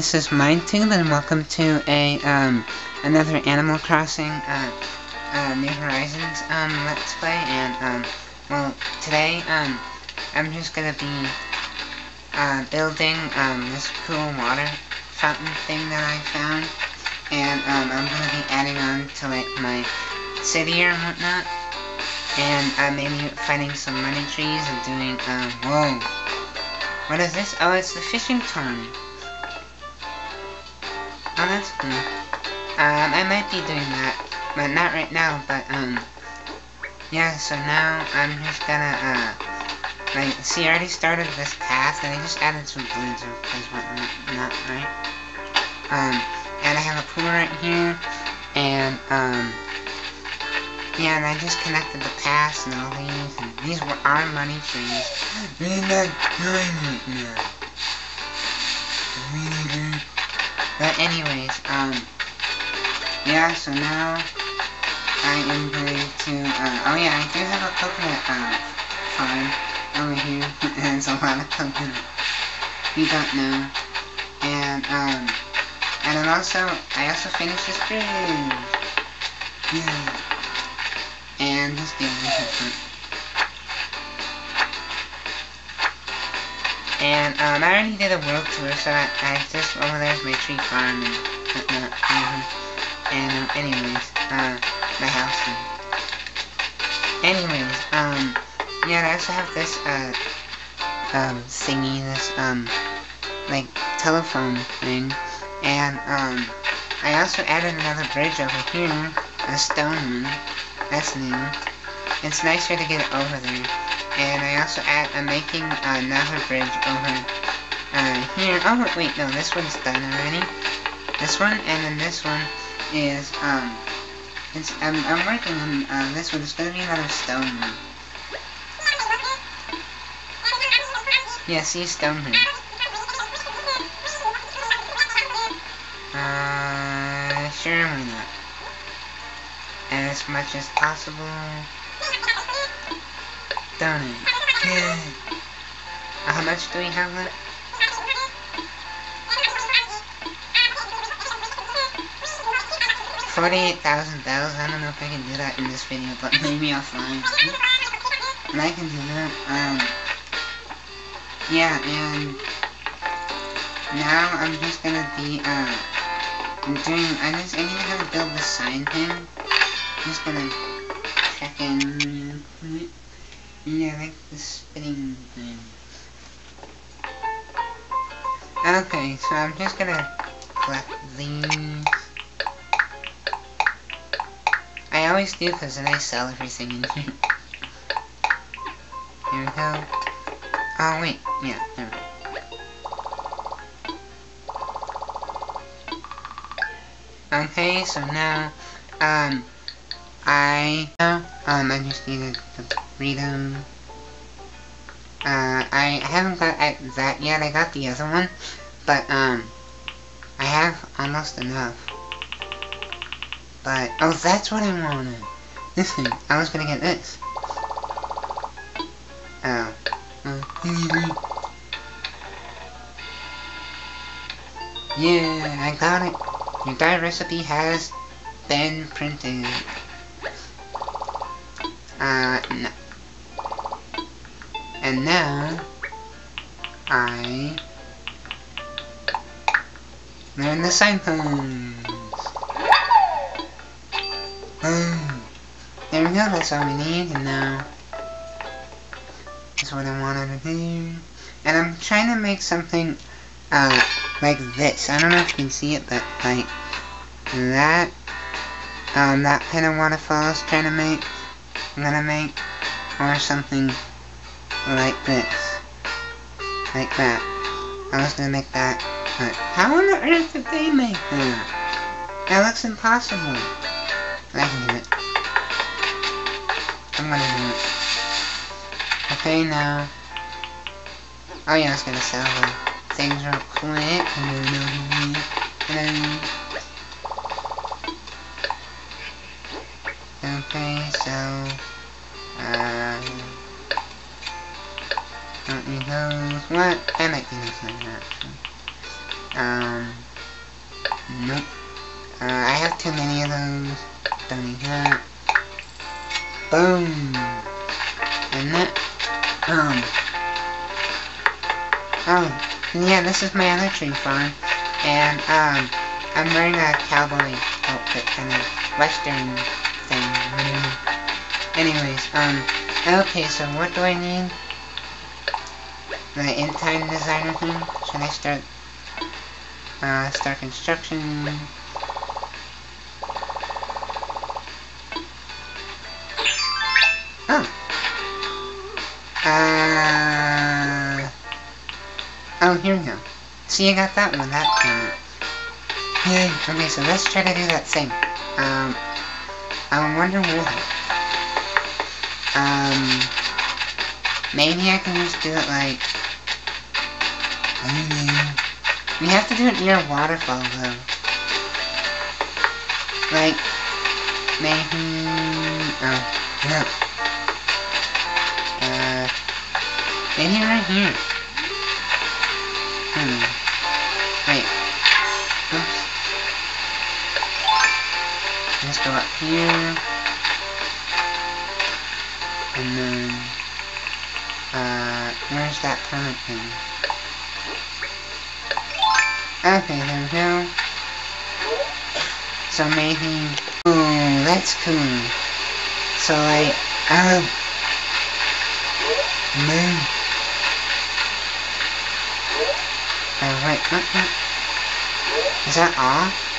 this is MindTube, and welcome to a, um, another Animal Crossing, uh, uh, New Horizons, um, Let's Play, and, um, well, today, um, I'm just gonna be, uh, building, um, this cool water fountain thing that I found, and, um, I'm gonna be adding on to, like, my city or whatnot, and, uh, maybe finding some money trees and doing, um, whoa, what is this? Oh, it's the fishing pond. Oh, that's cool. Um, I might be doing that, but not right now, but, um, yeah, so now I'm just gonna, uh, like, see, I already started this path, and I just added some blades or because whatnot, right? Um, and I have a pool right here, and, um, yeah, and I just connected the paths and all these, and these were our money trees. We're not doing it now. Really But anyways, um, yeah, so now I am going to, uh, oh yeah, I do have a coconut, um, farm over here, and it's a lot of coconut. You don't know. And, um, and then also, I also finished this bridge. Yeah and just give me a And um, I already did a world tour, so I, I just over there's my tree farm and whatnot. -hmm. And um, anyways, uh, my house. And anyways, um, yeah, I also have this uh, um, thingy, this um, like telephone thing, and um, I also added another bridge over here, a stone one. That's new. It's nicer to get it over there. And I also add, I'm making another bridge over uh, here. Oh, wait, no, this one's done already. This one, and then this one is, um, it's, I'm, I'm working on uh, this one. It's gonna be another stone one. Yeah, see, stone here. Uh, sure, why not? as much as possible. Done. How much do we have left? Forty-eight thousand bells. I don't know if I can do that in this video, but maybe find. And I can do that. Um. Yeah, and now I'm just gonna be uh doing. I just I need to build the sign thing just gonna check in. Yeah, like the spinning thing. Okay, so I'm just gonna collect these. I always do because then I sell everything in here. Here we go. Oh wait, yeah, there Okay, so now, um, I, um, I just needed to them. Uh, I haven't got that yet, I got the other one, but, um, I have almost enough. But, oh, that's what I wanted. Listen, I was gonna get this. Oh. yeah, I got it. Your guide recipe has been printed. Uh, no. And now, I learn the signposts. Boom. There we go, that's all we need, and now, that's what I wanted to do. And I'm trying to make something, uh, like this. I don't know if you can see it, but, like, that, um, that kind of waterfall I trying to make. I'm gonna make or something like this. Like that. I was gonna make that, how on earth did they make that? That looks impossible. I can do it. I'm gonna do it. Okay, now. Oh yeah, I was gonna sell the things real quick. Okay, this is my other tree farm. And, um, I'm wearing a cowboy outfit, kind of western thing. Anyways, um, okay, so what do I need? My in-time designer thing? Should I start, uh, start construction? Oh. Uh, oh, here we go. See, you got that one, that one. Yay. Okay, so let's try to do that same. Um, I'm wondering that. Um, maybe I can just do it like, we have to do it near a waterfall though. Like, maybe, oh, no. Uh, maybe right here. Hmm. Go up here. And then, uh, where's that permit thing? Okay, there we go. So maybe, ooh, that's cool. So like, Moon. Oh wait, what, what? Is that all?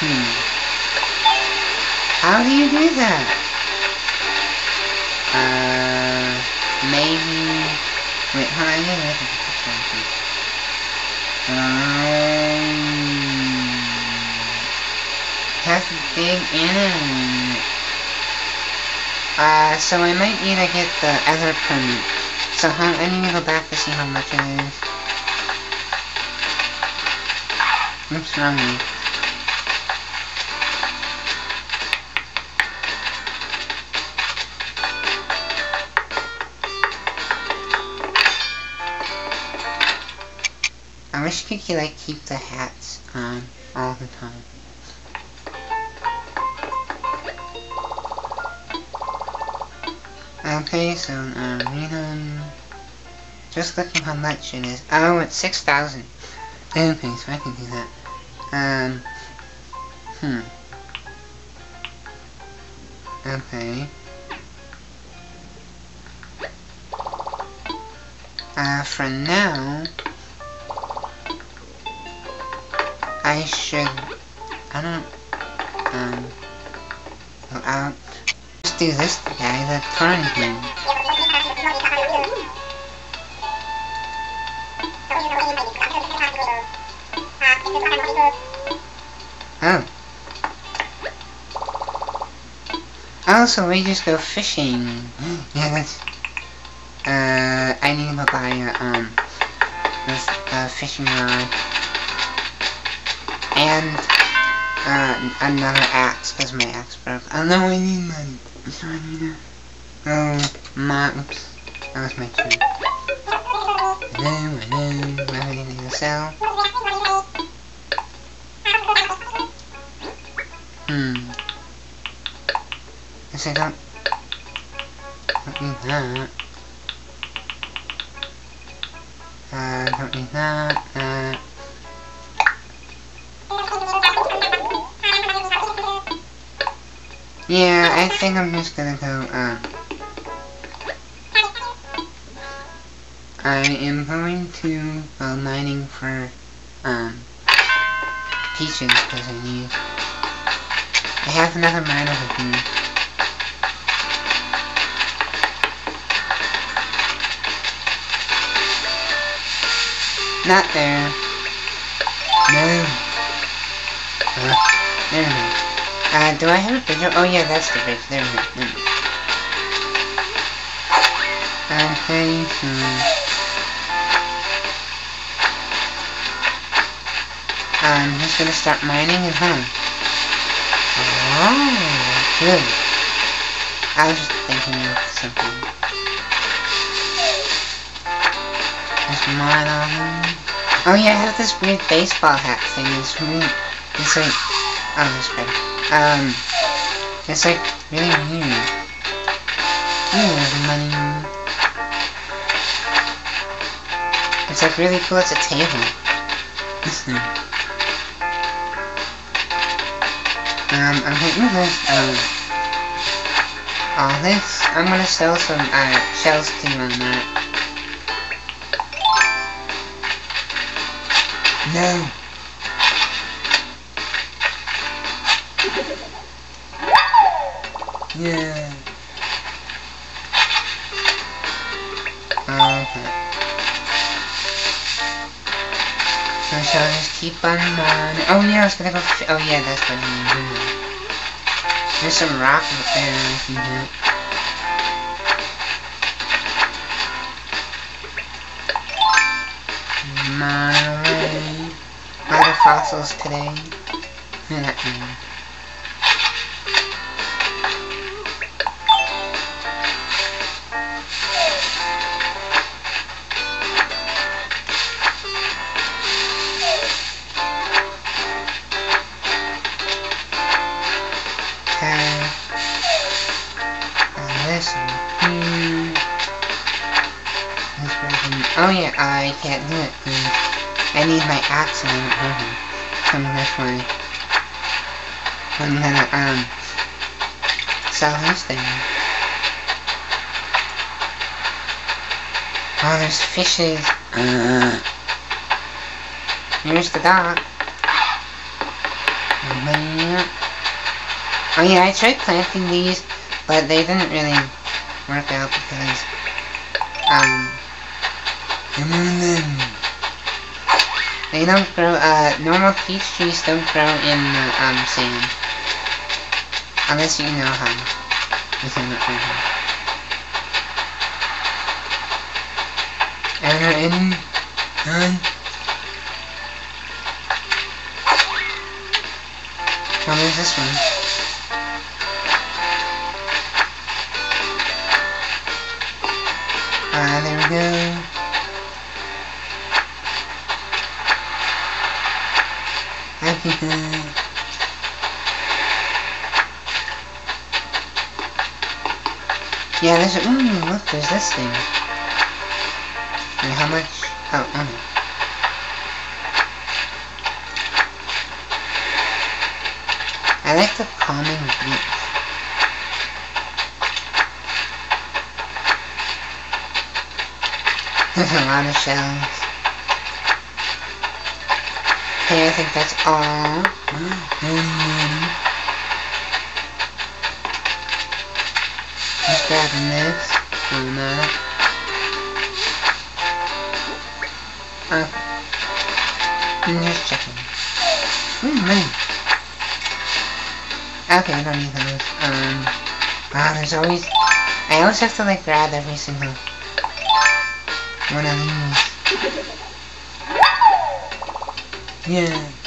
Hmm. How do you do that? Uh, maybe... Wait, hold on, yeah, Um, big internet. Uh, so I might need to get the other permit. So how, I need to go back to see how much it is. Oops, wrong way. I wish you could like keep the hats on all the time. Okay, so um, Rhythm, just looking how much it is. Oh, it's 6,000. Okay, so I can do that. Um, hmm. Okay. Uh, for now, I should, I don't, um, go out. Do this guy, the turn thing. Oh. Oh, so we just go fishing. yeah, that's, uh, I need to buy um, this, uh, fishing rod and uh, another axe because my axe broke. I know I need money. So I need to Oh, my. Oops, that was my cue. I know, I know. What I need to sell? Hmm. I don't. Don't need that. Uh, don't need that. Uh. Yeah, I think I'm just gonna go, uh... I am going to uh, mining for, um, peaches, because I need... I have another miner with me. Not there. No. Uh, there go. Uh, do I have a picture? Oh yeah, that's the picture. There we go. Go. Okay, so... um, he's gonna start mining his home. Oh, good. I was just thinking of something. There's mine on him. Oh yeah, I have this weird baseball hat thing. It's really, it's like, oh, that's better. Um, it's like really there's money. It's like really cool. It's a table. Um, I'm hitting this, um, all this. I'm gonna sell some, uh, shell steam on that. No. Yeah. Oh, okay. So shall I just keep on mining? Oh yeah, I was gonna go. oh yeah, that's what I'm doing. There's some rock up there I can. Mine away. A lot of fossils today. This here. Oh yeah, I can't do it. 'cause I need my don't have it. So that's I'm gonna um sell this thing. Oh, there's fishes. Uh, here's the dock. Oh yeah, I tried planting these, but they didn't really work out because, um, they don't grow, uh, normal peach trees don't grow in, uh, um, sand. Unless you know how. Which I'm not sure how. Are there any? None? Oh, there's this one. Ah, there we go. Yeah, there's a, ooh, look, there's this thing. And how much? Oh, oh. I like the common beach. There's a lot of shells. Okay, I think that's all. Just grabbing this and that. Okay. I'm just checking. Mm, Ooh, money. Okay, I don't need those. Um, wow, there's always... I always have to, like, grab every single one of these.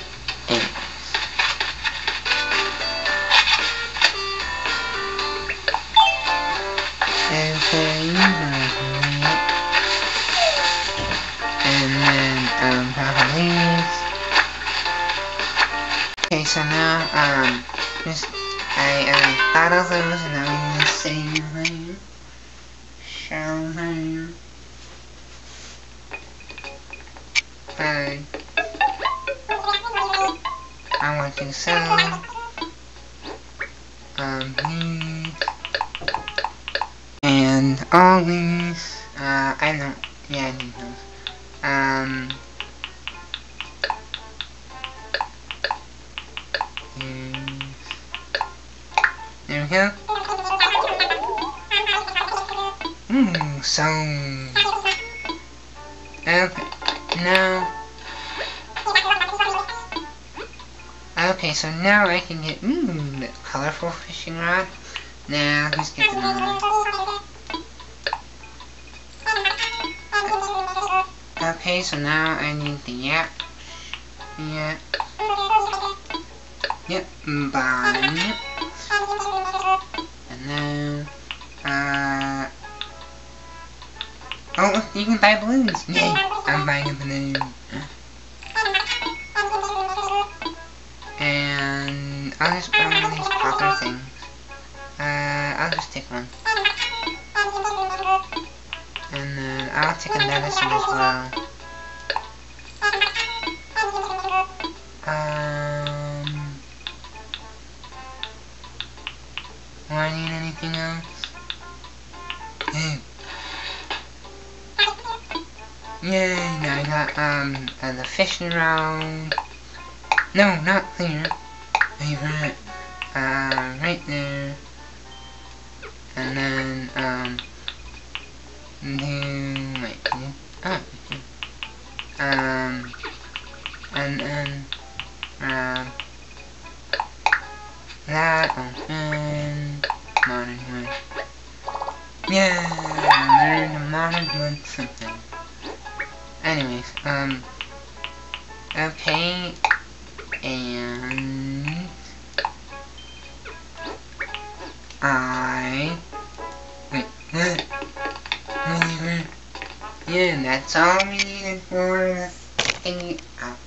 Um. And all these, uh, I don't, yeah, I those. Um. There we go. Mmm, so... Okay, now... Okay, so now I can get, mmm, colorful fishing rod. Now, who's getting that? Okay, so now I need the yak. Yeah. Yep, bye. And then, uh... Oh, you can buy balloons. Yay, I'm buying a balloon. And I'll just one of these popper things. Uh, I'll just take one. And then I'll take a medicine as well. Um... Do I need anything else? Hey. Yay, now I got, um, uh, the fishing rod. No, not clear. Favorite. Uh, right there. And then, um, then, wait, oh, um, and then, um, that open, modern one. Yeah, learn a modern one something. Anyways, um, okay, and I wait. Yeah, and that's all we needed for the thing. Oh,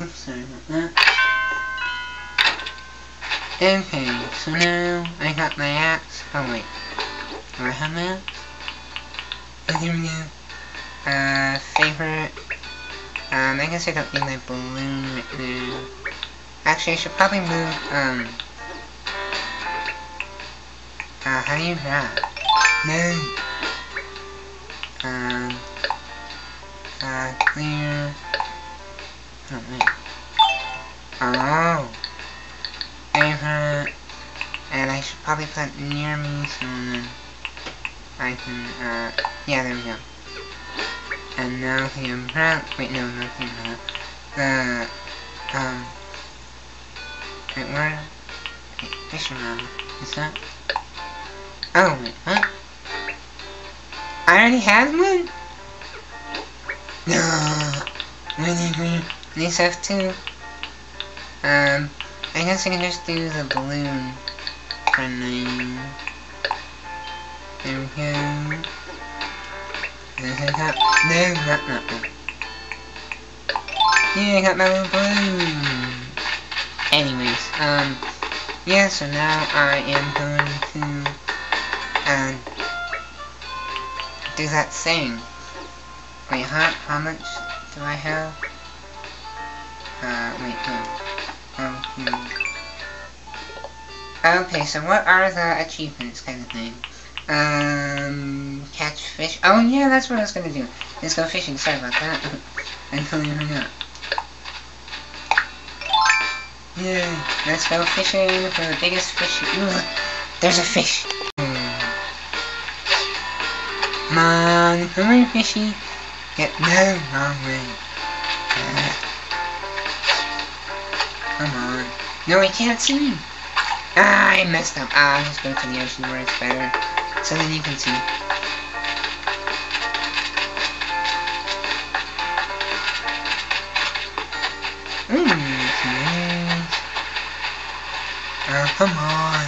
oops, sorry about that. Okay, so now I got my axe. Oh wait, do I have my axe? Oh, here we go. Uh, favorite. Um, I guess I don't need my balloon right now. Actually, I should probably move, um... Uh, how do you grab? No! Um... Uh, clear... Oh, wait. Oh! Favorite... And I should probably put near me so I can, uh... Yeah, there we go. And now the umbrella... Wait, no, not the umbrella. The... Um... Wait, where? Fishing rod. Is that? Oh, wait, what? I already have one? No. Really, These have two. Um, I guess I can just do the balloon for. There we go. No, not that one. Yeah, I got my little balloon. Um, yeah, so now I am going to, um, do that thing. Wait, how, how much do I have? Uh, wait, no. Um, okay, so what are the achievements kind of thing? Um, catch fish. Oh yeah, that's what I was gonna do. Let's go fishing. Sorry about that. I totally forgot. Yeah, let's go fishing for the biggest fish. There's a fish. Come on, come on, fishy. Get no wrong way. Come on. No, I can't see. Ah, I messed up. Ah, I'll just go to the ocean where it's better. So then you can see. Come on.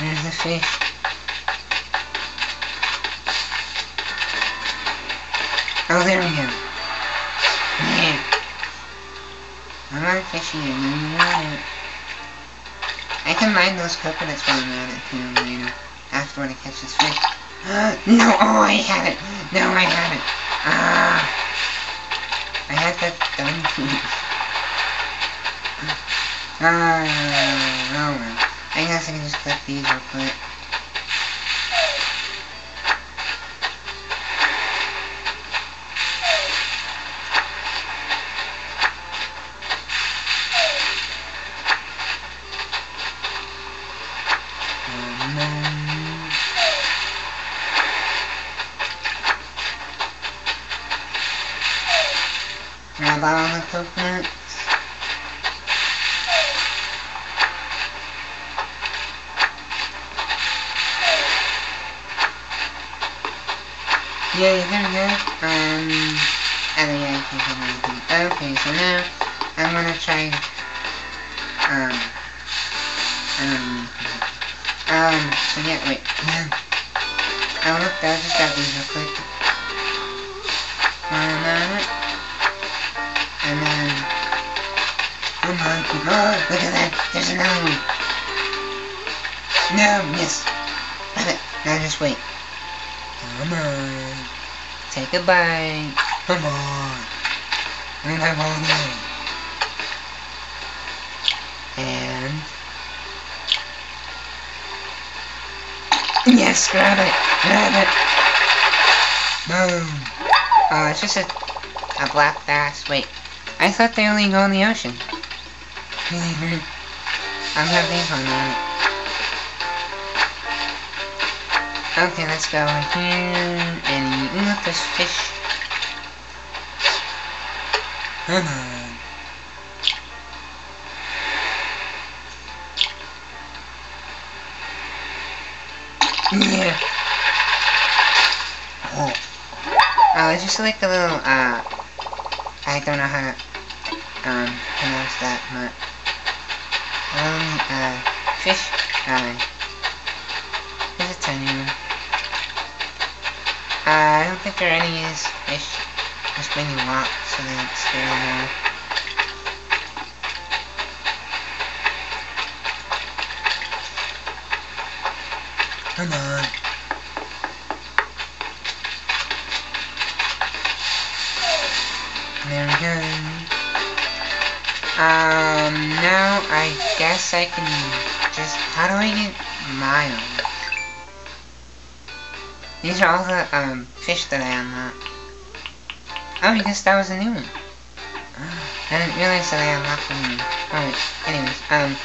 There's the fish. Oh, there we go. Yeah. I'm not fishing anymore. I can mine those coconuts while I'm at it too later. After when I catch this fish. no! Oh, I had it! No, I had it! Ah! I had that done. Oh well. I guess I can just click these real quick. Grab all the coconuts. Yeah, there we go. Um, oh yeah, I can't have anything. Okay, so now, I'm gonna try, um, um, um, so yeah, wait, oh look, I just got these real quick. And then, oh my god, look at that, there's another one. No, yes. Now just wait. Come on. A bite. Come on. And I'm on it. And... Yes, grab it. Grab it. Boom. Oh, it's just a, a black bass. Wait. I thought they only go in the ocean. I'm having fun on Okay, let's go in here and look at this fish. Come on. Yeah. Oh. Oh, it's just like a little, uh, I don't know how to, um, pronounce that, but, um, uh, fish eye. There's a tiny one. Uh, I don't think there are any these fish. Just many rocks, so don't scare them. Come on. There we go. Um, now I guess I can just, how do I get miles? These are all the, um, fish that I unlocked. Oh, I guess that was a new one. I didn't realize that I unlocked one. Alright, anyways, um,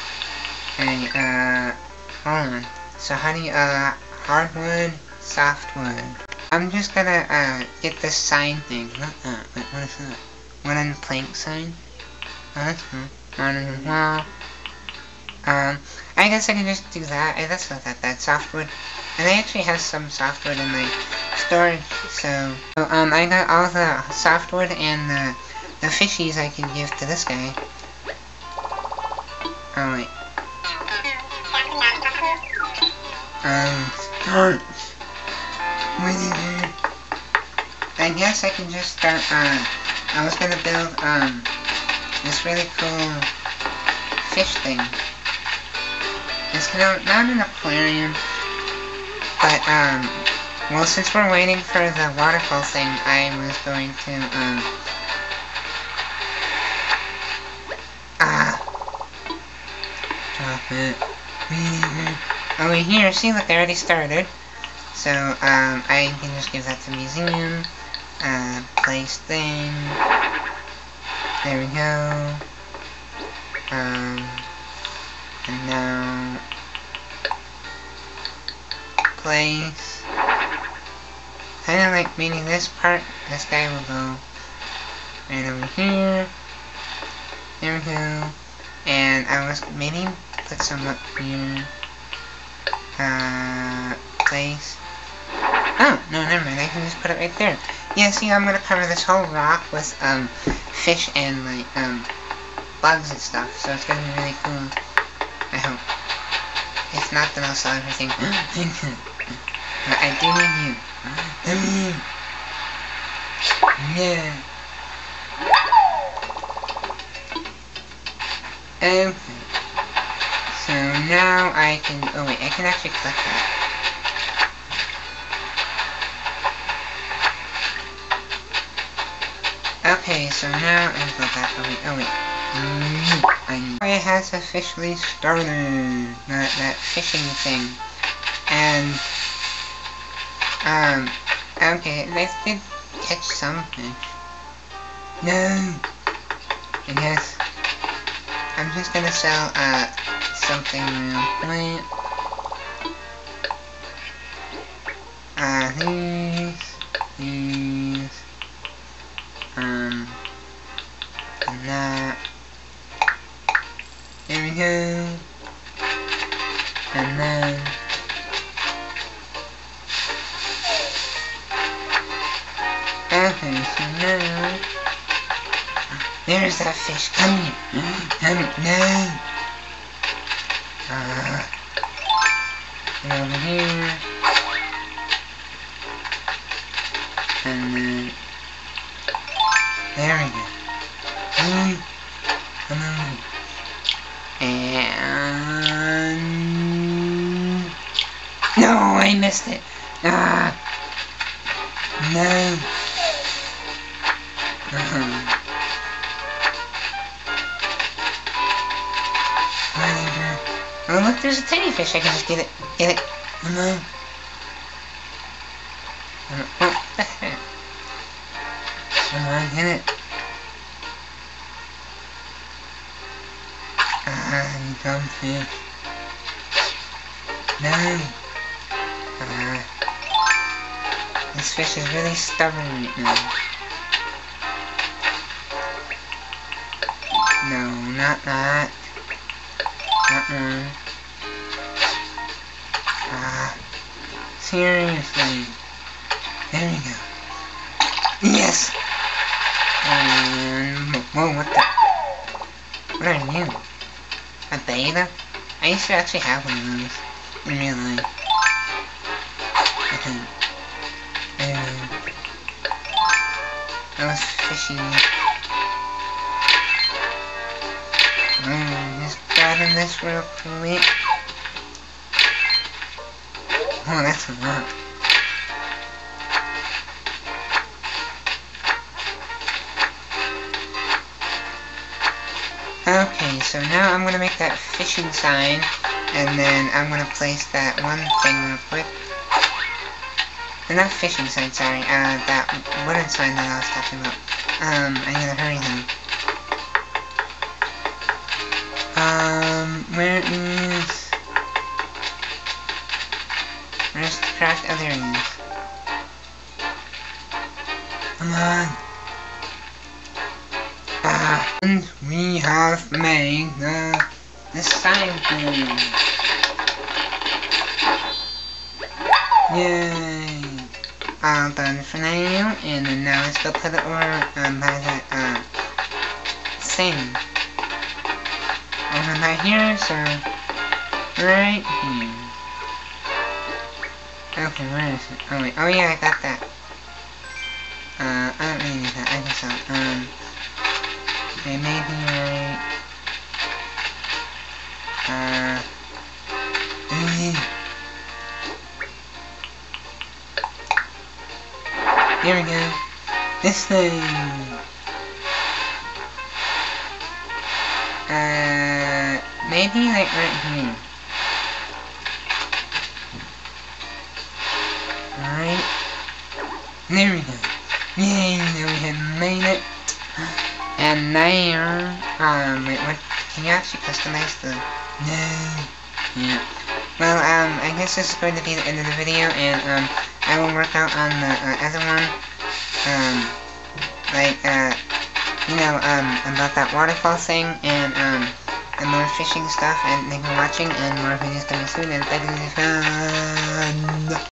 and, uh, hold on. So how do you, uh, hardwood, softwood. I'm just gonna, uh, get this sign thing. What, uh, wait, what is that? Wooden plank sign? Oh, that's cool. Modern wall. Um, I guess I can just do that. I, that's not that bad. Softwood. And I actually have some softwood in my storage, so... so um, I got all the softwood and the, the fishies I can give to this guy. Oh, wait. Um, I guess I can just start, uh, I was gonna build, um, this really cool fish thing. It's kind of, not an aquarium, but, um, well, since we're waiting for the waterfall thing, I was going to, um, ah, drop it. Oh, wait, here, see, look, I already started. So, um, I can just give that to museum, uh, place thing, there we go, kind of like meaning this part, this guy will go. Right over here, there we go, and I was maybe put some up here, uh, place, oh, no, never mind, I can just put it right there, yeah, see, I'm gonna cover this whole rock with, um, fish and, like, um, bugs and stuff, so it's gonna be really cool, I hope. If not, then I'll sell everything. but I do need you. yeah. Okay. So now I can, oh wait, I can actually click that. Okay, so now I go back. Oh wait, oh wait. Mm, I, has officially started that that fishing thing, and um, okay, I did catch something. No, I guess I'm just gonna sell uh something real quick. Uh, Uh, over here. And then... There we go. Mm. Come on. And... No, I missed it. Ah. No. There's a tiny fish. I can just get it. Get it. Heck? Come on, get it. Ah, you dumb fish. No. Ah. This fish is really stubborn right now. No, not that. Uh-uh. Ah. Seriously. There we go. Yes! And... Whoa, what the... What are you? A betta? I used to actually have one of those. In real life. I think. I was fishing. Mm, just grabbing this real quick. That's a lot. Okay, so now I'm gonna make that fishing sign, and then I'm gonna place that one thing real quick. And not fishing sign, sorry, uh, that wooden sign that I was talking about. Um, I gotta hurry though. Um, where is... The? Come on. Ah, and we have made the, the sign thing. Yay! All done for now, and now let's go put it over um, by that, uh, sand. Over right here, so, right here. Okay, where is it? Oh wait, oh yeah, I got that. Uh, I don't really need that, I guess I'll, um, okay, maybe right, uh, ooh, Here we go. This thing. Uh, maybe like right here. There we go. Yay, we had made it. And there, um, wait, what, can you actually customize the, no, yeah. Well, um, I guess this is going to be the end of the video, and, um, I will work out on the uh, other one, um, like, uh, you know, um, about that waterfall thing, and, um, and more fishing stuff, and thank you for watching, and more videos coming soon, and thank you for